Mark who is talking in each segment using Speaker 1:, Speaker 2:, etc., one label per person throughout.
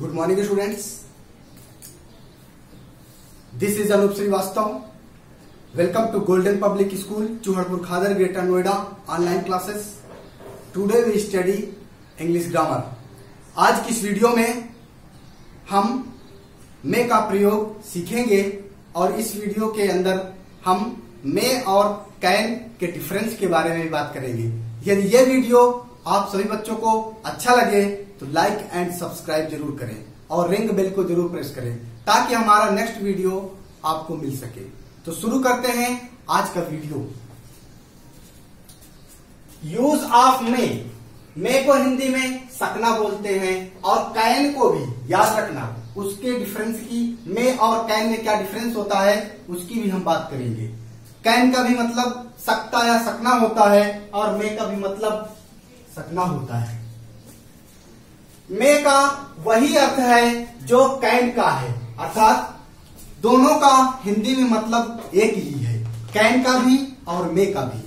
Speaker 1: Good morning students this is Anoop Srivastava welcome to golden public school Chuharpur Khadar greater Noida online classes today we study English grammar आज की इस video में हम मे का प्रयोग सीखेंगे और इस वीडियो के अंदर हम मे और कैन के डिफरेंस के बारे में भी बात करेंगे। यदि यह वीडियो आप सभी बच्चों को अच्छा लगे तो लाइक एंड सब्सक्राइब ज़रूर करें और रिंग बेल को ज़रूर प्रेस करें ताकि हमारा नेक्स्ट वीडियो आपको मिल सके। तो शुरू करते हैं आज का video use of may may को हिंदी में सकना बोलते हैं और कैन को भी, याद रखना, उसके डिफरेंस की मे और कैन में क्या डिफरेंस होता है, उसकी भी हम बात करेंगे। कैन का भी मतलब सकता या सकना होता है और मे का भी मतलब सकना होता है। मे का वही अर्थ है जो कैन का है। अर्थात, दोनों का हिंदी में मतलब एक ही है। कैन का भी और मे का भी।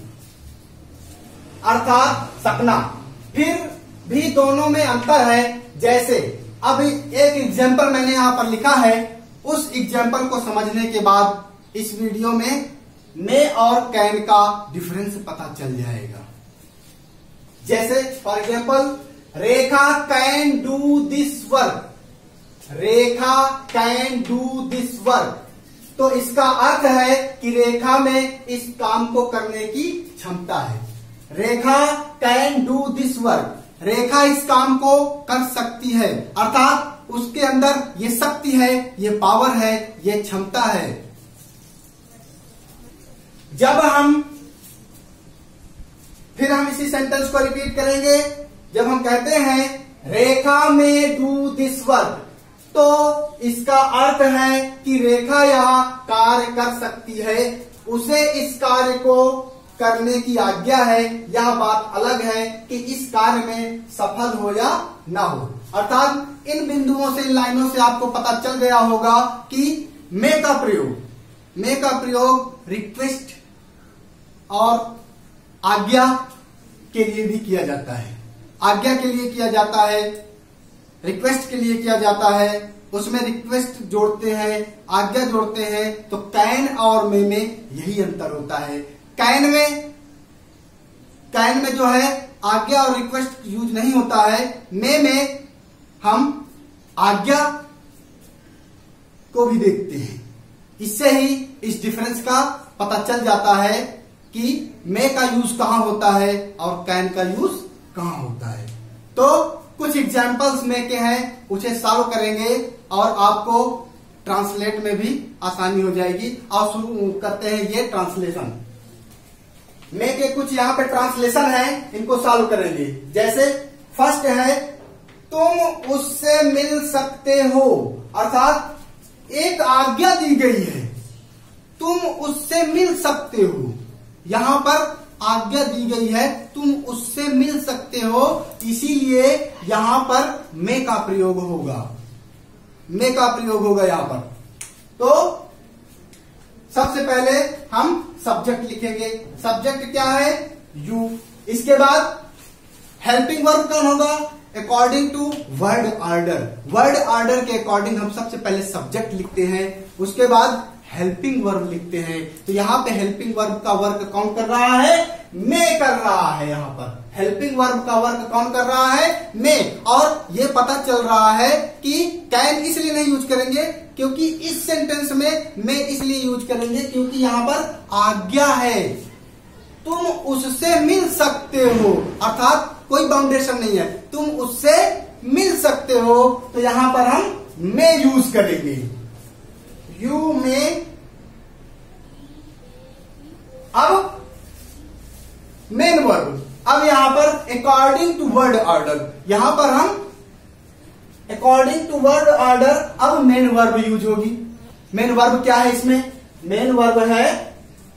Speaker 1: अर्थात सपना फिर भी दोनों में अंतर है, जैसे, अब एक एग्ज़ाम्पल मैंने यहाँ पर लिखा है। उस एग्ज़ाम्पल को समझने के बाद इस वीडियो में मे और कैन का डिफरेंस पता चल जाएगा। जैसे for example Rekha can do this work. Rekha can do this work. तो इसका अर्थ है कि रेखा में इस काम को करने की क्षमता है। Rekha can do this work. Rekha इस काम को कर सकती है। अर्थात उसके अंदर ये शक्ति है, ये पावर है, ये क्षमता है। जब हम फिर हम इसी सेंटेंस को रिपीट करेंगे जब हम कहते हैं, रेखा में डू दिस वर्क तो इसका अर्थ है कि रेखा यह कार्य कर सकती है। उसे इस कार्य को करने की आज्ञा है। यह बात अलग है कि इस कार्य में सफल हो या ना हो। अर्थात, इन बिंदुओं से, इन लाइनों से आपको पता चल गया होगा कि मे का प्रयोग, मे का प्रयोग रिक्वेस्ट और आज्ञा के लिए भी किया जाता है। आज्ञा के लिए किया जाता है रिक्वेस्ट के लिए किया जाता है, उसमें रिक्वेस्ट जोड़ते हैं, आज्ञा जोड़ते हैं तो कैन और मे में यही अंतर होता है। कैन में कैन में जो है, आज्ञा और रिक्वेस्ट यूज़ नहीं होता है। मे में हम आज्ञा को भी देखते हैं। इससे ही इस डिफरेंस का पता चल जाता है कि मे का यूज़ कहाँ होता है और कैन का यूज़ कहाँ होता है? तो कुछ एग्जाम्पल्स में के हैं? उसे सॉल्व करेंगे और आपको ट्रांसलेट में भी आसानी हो जाएगी। और शुरू करते हैं ये ट्रांसलेशन में के कुछ यहाँ पे ट्रांसलेशन है? इनको सॉल्व करेंगे। जैसे फ़र्स्ट है, तुम उससे मिल सकते हो। अर्थात, एक आज्ञा दी गई है। तुम उससे मिल सकते हो। यहाँ पर आज्ञा दी गई है, तुम उससे मिल सकते हो। इसीलिए यहाँ पर मे का प्रयोग होगा। मे का प्रयोग होगा यहाँ पर। तो सबसे पहले हम सब्जेक्ट लिखेंगे। सब्जेक्ट क्या है? यू इसके बाद हेल्पिंग वर्ब कौन होगा? According to word order word order के अकॉर्डिंग हम सबसे पहले सब्जेक्ट लिखते हैं। उसके बाद हेल्पिंग वर्ब लिखते हैं। तो यहाँ पे हेल्पिंग वर्ब का वर्क कौन कर रहा है? मे कर रहा है यहाँ पर। हेल्पिंग वर्ब का वर्क कौन कर रहा है? मे। और ये पता चल रहा है कि कैन इसलिए नहीं यूज़ करेंगे क्योंकि इस सेंटेंस में मे इसलिए यूज़ करेंगे क्योंकि यहाँ पर आज्ञा है। तुम उससे मिल सकते हो। अर्थात कोई बाउंडेशन नहीं है। तुम उससे मिल सकते हो। तो यहाँ पर हम मे यूज़ करेंगे। यू में अब मेन वर्ब अब यहाँ पर अकॉर्डिंग टू वर्ड ऑर्डर यहाँ पर हम अकॉर्डिंग टू वर्ड ऑर्डर अब मेन वर्ब यूज़ होगी। मेन वर्ब क्या है इसमें? मेन वर्ब है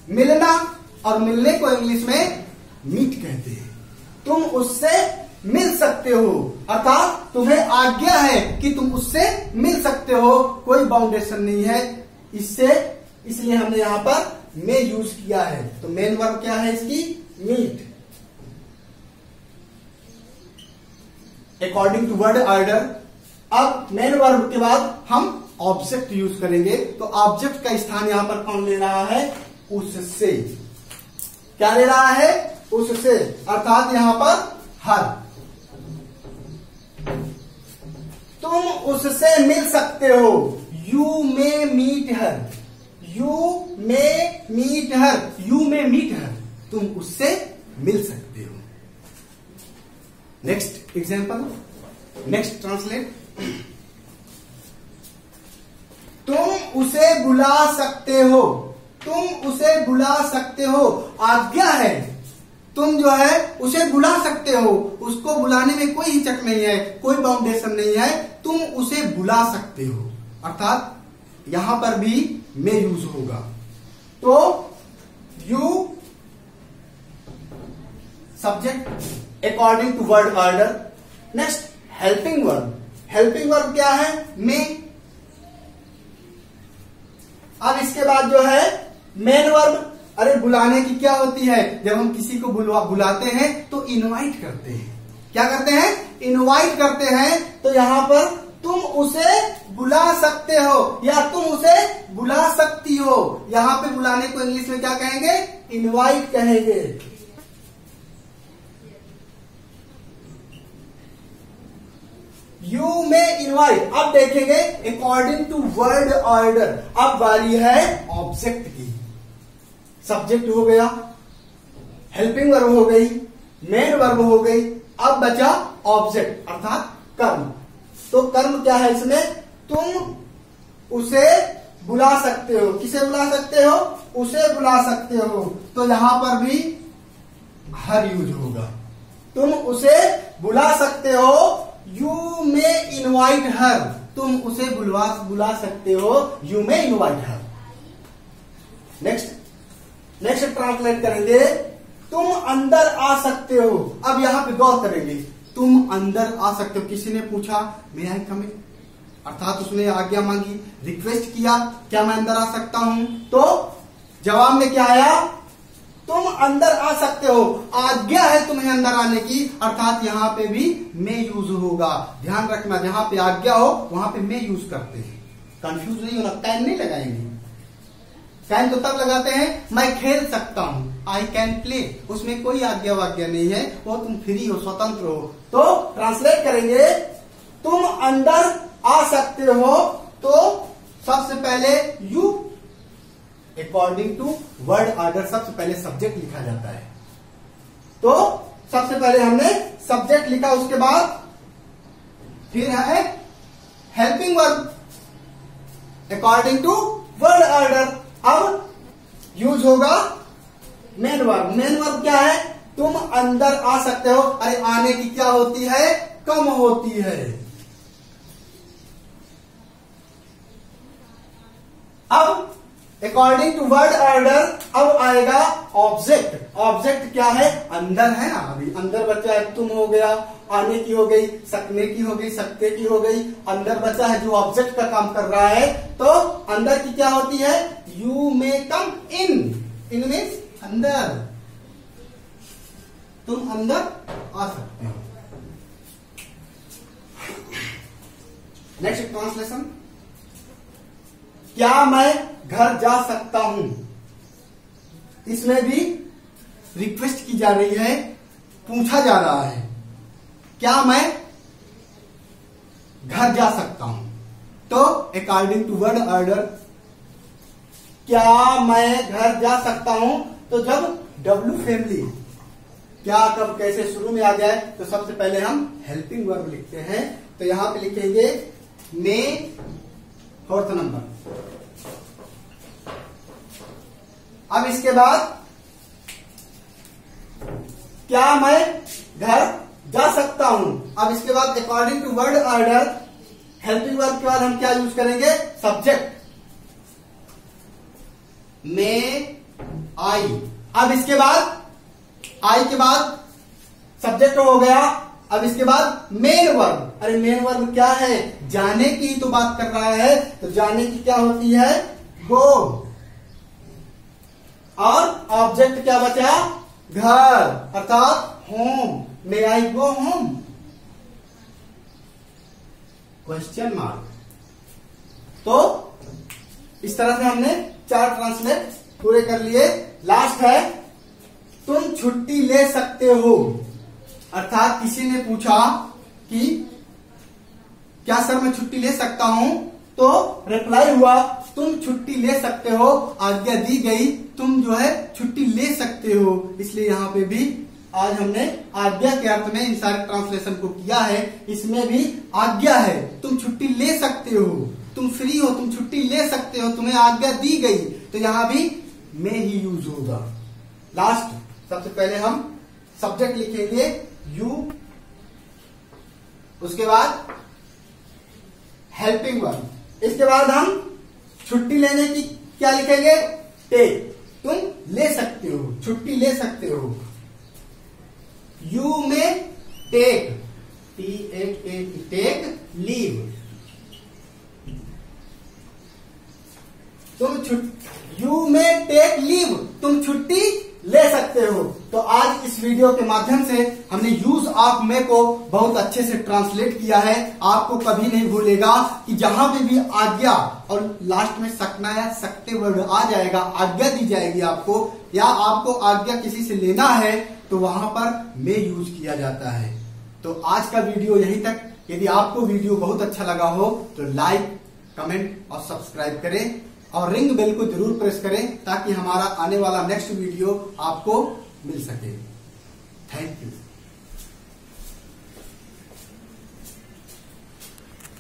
Speaker 1: मिलना और मिलने को इंग्लिश में मीट कहते हैं। तुम उससे मिल सकते हो। अर्थात तुम्हें आज्ञा है कि तुम उससे मिल सकते हो। कोई बाउंडेशन नहीं है। इससे, इसलिए हमने यहाँ पर मे यूज़ किया है। तो मेन वर्ब क्या है इसकी? Meet according to word order अब मेन वर्ब के बाद हम ऑब्जेक्ट यूज़ करेंगे। तो ऑब्जेक्ट का स्थान यहाँ पर कौन ले रहा है? उससे। क्या ले रहा है? उससे। अर्थात यहाँ पर हर। तुम उससे मिल सकते हो। You may meet her. You may meet her. You may meet her. तुम उससे मिल सकते हो। नेक्स्ट एग्ज़ाम्पल नेक्स्ट ट्रांसलेट तुम उसे बुला सकते हो। तुम उसे बुला सकते हो। आज्ञा है। तुम जो है उसे बुला सकते हो। उसको बुलाने में कोई हिचक नहीं है, कोई बाउंडेशन नहीं है। तुम उसे बुला सकते हो। अर्थात यहाँ पर भी मे यूज़ होगा। तो you subject according to word order next helping word helping word क्या है? मे अब इसके बाद जो है मेन वर्ब अरे बुलाने की क्या होती है? जब हम किसी को बुला बुलाते हैं तो इनवाइट करते हैं। क्या करते हैं? इनवाइट करते हैं तो यहाँ पर तुम उसे बुला सकते हो, या तुम उसे बुला सकती हो। यहाँ पे बुलाने को इंग्लिश में क्या कहेंगे? इनवाइट कहेंगे। यू में इनवाइट अब देखेंगे अकॉर्डिंग टू वर्ड ऑर्डर अब वाली है ऑब्जेक्ट की। सब्जेक्ट हो गया हेल्पिंग वर्ब हो गई मेन वर्ब हो गई, अब बचा ऑब्जेक्ट अर्थात कर्म। तो कर्म क्या है इसमें? तुम उसे बुला सकते हो। किसे बुला सकते हो? उसे बुला सकते हो। तो यहाँ पर भी हर यूज़ होगा। तुम उसे बुला सकते हो। यू मे इनवाइट हर तुम उसे बुलवा, बुला सकते हो। You may invite her next next translate करेंगे, तुम अंदर आ सकते हो। अब यहाँ पे गौर करेंगे, तुम अंदर आ सकते हो। किसी ने पूछा मे आई कम अर्थात उसने आज्ञा मांगी रिक्वेस्ट किया, क्या मैं अंदर आ सकता हूँ? तो जवाब में क्या आया? तुम अंदर आ सकते हो। आज्ञा है तुम्हें अंदर आने की। अर्थात यहाँ पे भी मे यूज़ होगा। ध्यान रखना, जहाँ पे आज्ञा हो, वहाँ पे मे यूज़ करते हैं। कंफ्यूज नहीं होना कैन नहीं लगाएँगे। कैन तो तब लगाते हैं, मैं खेल सकता हूँ। आई कैन प्ले उसमें कोई आज्ञा वाज्ञा नहीं है, वो तुम फ्री हो, स्वतंत्र हो। तो ट्रांसलेट करेंगे, तुम अंदर आ सकते हो तो सबसे पहले you according to word order सबसे पहले सब्जेक्ट लिखा जाता है। तो सबसे पहले हमने सब्जेक्ट लिखा, उसके बाद फिर है helping verb according to word order अब यूज़ होगा मेन वर्ब मेन वर्ब क्या है? तुम अंदर आ सकते हो। अरे आने की क्या होती है? कम होती है। अब अकॉर्डिंग टू वर्ड ऑर्डर अब आएगा ऑब्जेक्ट ऑब्जेक्ट क्या है? अंदर है ना अभी। अंदर बच्चा है तुम हो गया। आने की हो गई, सकने की हो गई, सकते की हो गई। अंदर बच्चा है जो ऑब्जेक्ट का काम कर रहा है तो अंदर की क्या होती है? You may come in in means अंदर। तुम अंदर आ सकते हो। नेक्स्ट ट्रांसलेशन क्या मैं घर जा सकता हूँ? इसमें भी रिक्वेस्ट की जा रही है, पूछा जा रहा है। क्या मैं घर जा सकता हूँ? तो अकॉर्डिंग टू वर्ड ऑर्डर क्या मैं घर जा सकता हूँ? तो जब डब्ल्यू फैमिली क्या कब, कैसे शुरू में आ जाए? तो सबसे पहले हम हेल्पिंग वर्ब लिखते हैं। तो यहाँ पे लिखेंगे मे फोर्थ नंबर अब इसके बाद, क्या मैं घर जा सकता हूँ? अब इसके बाद according to word order helping verb के बाद हम क्या यूज़ करेंगे? Subject may I. अब इसके बाद, आई के बाद सब्जेक्ट हो गया। अब इसके बाद मेन वर्ब अरे मेन वर्ब क्या है? जाने की तो बात कर रहा है तो जाने की क्या होती है? गो और ऑब्जेक्ट क्या बचा? घर, अर्थात home may I go home question mark तो इस तरह से हमने चार ट्रांसलेट पूरे कर लिए। लास्ट है, तुम छुट्टी ले सकते हो। अर्थात किसी ने पूछा कि क्या सर मैं छुट्टी ले सकता हूँ? तो रिप्लाई हुआ, तुम छुट्टी ले सकते हो। आज्ञा दी गई, तुम जो है छुट्टी ले सकते हो। इसलिए यहाँ पे भी आज हमने आज्ञा के अर्थ में इन सारे ट्रांसलेशन को किया है। इसमें भी आज्ञा है, तुम छुट्टी ले सकते हो। तुम फ्री हो, तुम छुट्टी ले सकते हो, तुम्हें आज्ञा दी गई। तो यहाँ भी मे ही यूज़ होगा। लास्ट सबसे पहले हम सब्जेक्ट लिखेंगे यू उसके बाद हेल्पिंग वन इसके बाद हम छुट्टी लेने की क्या लिखेंगे? टेक तुम ले सकते हो, छुट्टी ले सकते हो। You may take T A take leave तुम यू में टेक लीव तुम छुट्टी ले सकते हो। तो आज इस वीडियो के माध्यम से हमने यूज़ ऑफ़ मे को बहुत अच्छे से ट्रांसलेट किया है। आपको कभी नहीं भूलेगा कि जहाँ पे भी आज्ञा और लास्ट में सकना या सकते वर्ड आ जाएगा, आज्ञा दी जाएगी आपको। या आपको आज्ञा किसी से लेना है तो वहाँ पर मे यूज़ किया जाता है। तो आज का वीडियो यहीं तक। यदि आपको वीडियो बहुत अच्छा लगा हो तो लाइक कमेंट और सब्सक्राइब करें। और रिंग बेल को ज़रूर प्रेस करें ताकि हमारा आने वाला नेक्स्ट वीडियो आपको मिल सके। Thank you